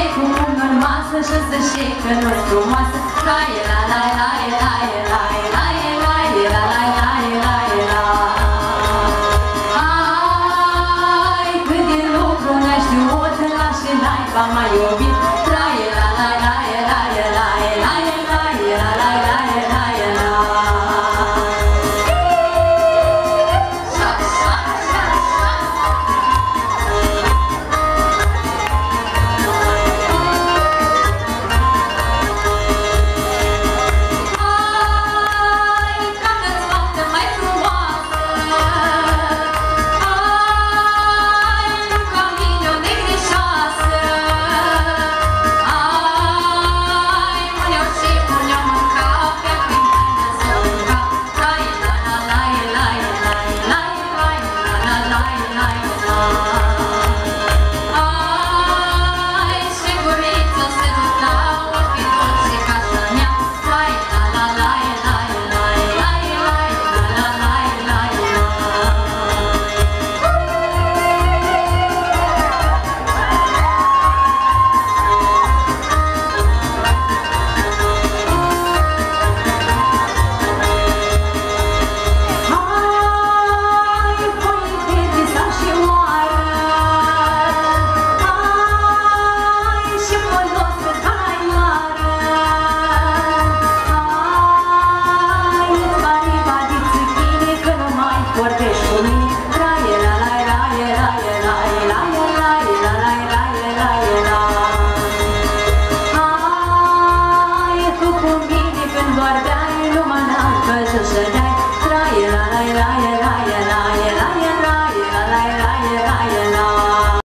e cum în masă și să știi că nu-i frumoasă La e la la la e la e la e la e la e la la la e la. E la Ai, cât de lucru ne-a știut, lași naiba mai iubit. Cause